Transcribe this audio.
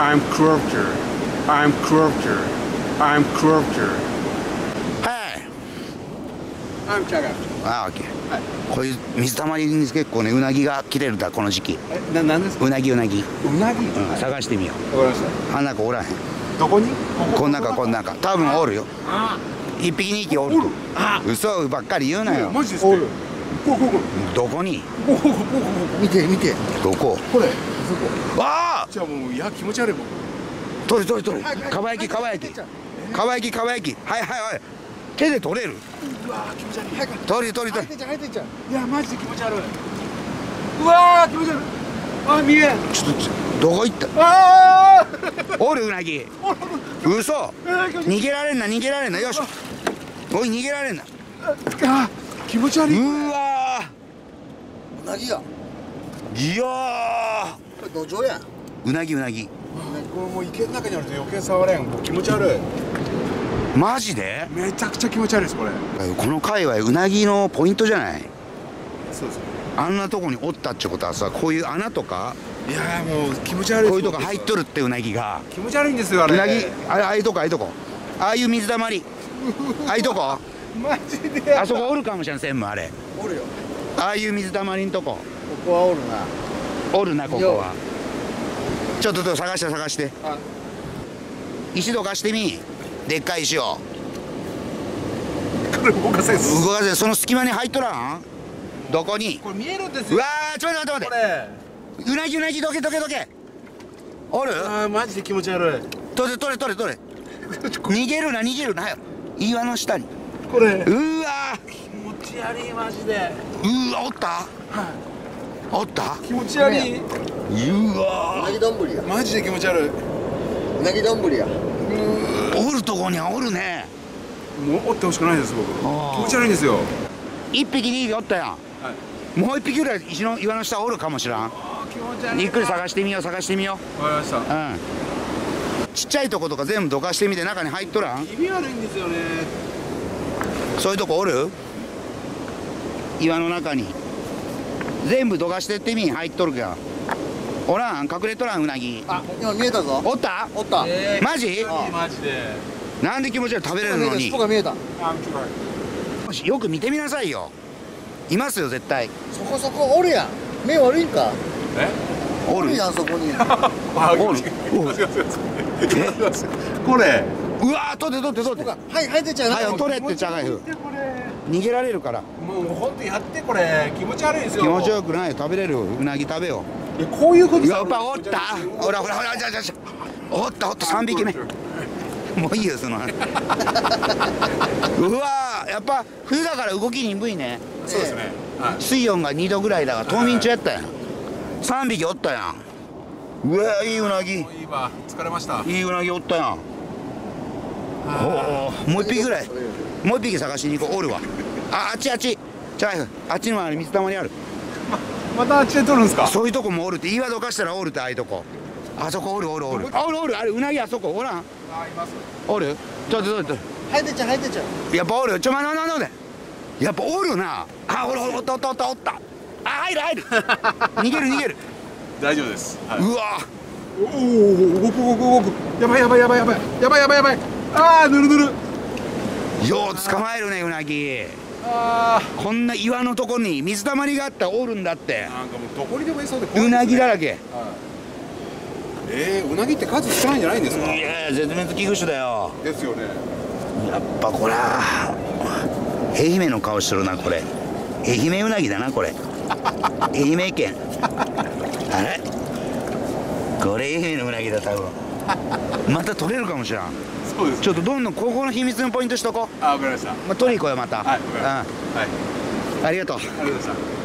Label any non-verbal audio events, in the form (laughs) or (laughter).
I'm Corruptor. I'm Corruptor. I'm Corruptor. はい I'm Chaga. あオッケーこういう水たまりに結構ねうなぎが切れるんだこの時期。え、な、なんですか？うなぎうなぎ、うなぎ？うん、探してみよわかりました。うあん中おらへん。どこに？こん中こん中。多分おるよ。あ。一匹二匹おるおる。あ。嘘ばっかり言うなよ。マジですか？おる。ここここ。どこに？ここここここ。見て見て。どこ？これわあ。じゃあもういや気持ち悪いもん。取れ取れ取れかば焼きかば焼き。かば焼きかば焼き。はいはいはい。手で取れる。うわー気持ち悪い。早く。取れ取れ取れいやマジで気持ち悪い。うわー気持ち悪い。あ見えん。ちょっとちょどこ行った？あおるうなぎ。嘘。逃げられんな逃げられんな。よし。おい逃げられんな。あ気持ち悪い。うわうなぎや。ーいやこれ土壌やうなぎうなぎ。これもう池の中にあると余計触れん。もう気持ち悪い。マジで？めちゃくちゃ気持ち悪いですこれ。この界隈うなぎのポイントじゃない？そうですあんなとこにおったってことはさこういう穴とか？いやーもう気持ち悪いこういうとこ入っとるってうなぎが。気持ち悪いんですよあれ。うなぎ？あああいうとこああいうとこ。ああいう水たまり。(laughs) ああいうとこ？マジであそこおるかもしれん専務あれ。おるよ。ああいう水たまりんとこ。ここはおるなおるなここは。ちょっと探して探して。あ。石どかしてみ。でっかい石を。これ動かせ動かせその隙間に入っとらん？どこに？これ見えるんですよ。うわーちょっと待ってこ待っれ。てうなぎうなぎどけどけどけ。おる？あーマジで気持ち悪い。取れ取れ取れ取れ。(laughs) 逃げるな逃げるな。岩の下に。これ。うー。わ気持ち悪いマジで。ーうーわおった？おった？気持ち悪い、ううわなぎ丼やマジで気持ち悪い。うなぎ丼やおるとこにはおるねもう折ってほしくないです僕気持ち悪いんですよ一匹二匹おったやんもう一匹ぐらい石の岩の下おるかもしらんあー。気持ち悪いゆっくり探してみよう探してみよわかりましたううんちっちゃいとことか全部どかしてみて中に入っとらん気味悪いんですよねそういうとこおる岩の中に全部どかしてってみ入っとるかおらん隠れとらんうなぎ。あ今見えたぞ。おった？おった。えマジ？ー、マジで。なんで気持ち悪い食べれるのに？尻尾が見えた。あー気持ち悪いよしよく見てみなさいよ。いますよ絶対。そこそこおるやん。目悪いんか？え？おる？おるやんそこに。(laughs) あおる？おる？これ。うわー取って取って取って。はい入ってんちゃうな。はい取れってちゃがよ見てこれ逃げられるから。もう本当やってこれ。気持ち悪いですよ。気持ちよくない。食べれるようなぎ食べよいやこういうことうやっぱおった。ほらほらほらじゃじゃじゃ。おったおった3匹目。もういいよその。話 (laughs) うわーやっぱ冬だから動き鈍いね。そうですね。はい。水温が2度ぐらいだから冬眠中やったやん。3匹おったやん。うわーいいうなぎ。いいいわ。疲れました。いうなぎおったやん。おおもう一匹ぐらい。もう一匹探しに行こう。おるわああっちあっち。じゃああっちのあれ水たまりある。またあっちで撮るんですか？そういうとこもおるって岩どかしたらおるってああいうとこ。あそこおるおるおる。あおるおる。あれうなぎあそこ。おらん。あいます。おる？ちょっとちょっと入ってんちゃう入ってんちゃうやっぱおるちょまなななでやっぱおるな。あおるおるおったおったおったおった。あ入る入る。(laughs) 逃げる逃げる。大丈夫です、はい。うわ。おお動く動く動く。やばいやばいやばいやばいやばいやばいやばい。ああぬるぬる。よう捕まえるねうなぎ。あこんな岩のとこに水たまりがあったらおるんだって。あなんかもうどこにでもいそうでね。うなぎだらけ。はい。えー、うなぎって数少ないんじゃないんですか？いやいや絶滅危惧種だよ。ですよね。やっぱこれは愛媛の顔してるなこれ。愛媛うなぎだなこれ。(laughs) 愛媛県。あれ？これ愛媛のうなぎだ多分また取れるかもしれん。そうですちょっとどんどんここの秘密のポイントしとこう、あわかりました。まあ、取りに行こうよまた、はいうん。ありがとう。ありがとうございました